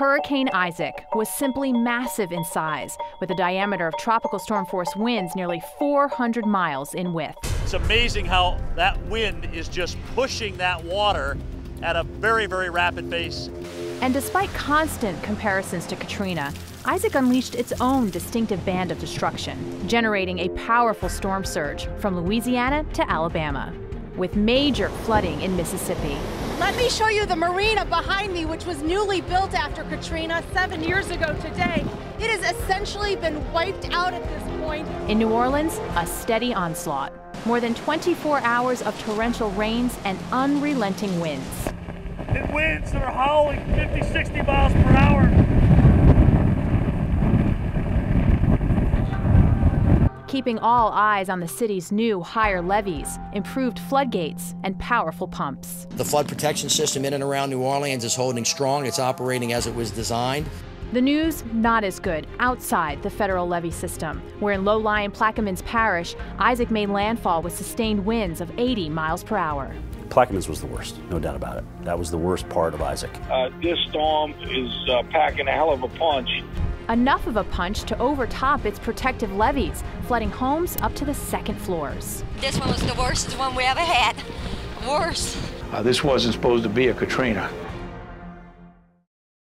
Hurricane Isaac was simply massive in size, with a diameter of tropical storm force winds nearly 400 miles in width. It's amazing how that wind is just pushing that water at a very, very rapid pace. And despite constant comparisons to Katrina, Isaac unleashed its own distinctive band of destruction, generating a powerful storm surge from Louisiana to Alabama, with major flooding in Mississippi. Let me show you the marina behind me, which was newly built after Katrina seven years ago today. It has essentially been wiped out at this point. In New Orleans, a steady onslaught. More than 24 hours of torrential rains and unrelenting winds. And winds that are howling 50, 60 miles per hour. Keeping all eyes on the city's new higher levees, improved floodgates, and powerful pumps. The flood protection system in and around New Orleans is holding strong. It's operating as it was designed. The news not as good outside the federal levee system, where in low-lying Plaquemines Parish, Isaac made landfall with sustained winds of 80 miles per hour. Plaquemines was the worst, no doubt about it. That was the worst part of Isaac. Uh, this storm is uh, packing a hell of a punch enough of a punch to overtop its protective levees, flooding homes up to the second floors. This one was the worst one we ever had. Worse. Uh, this wasn't supposed to be a Katrina.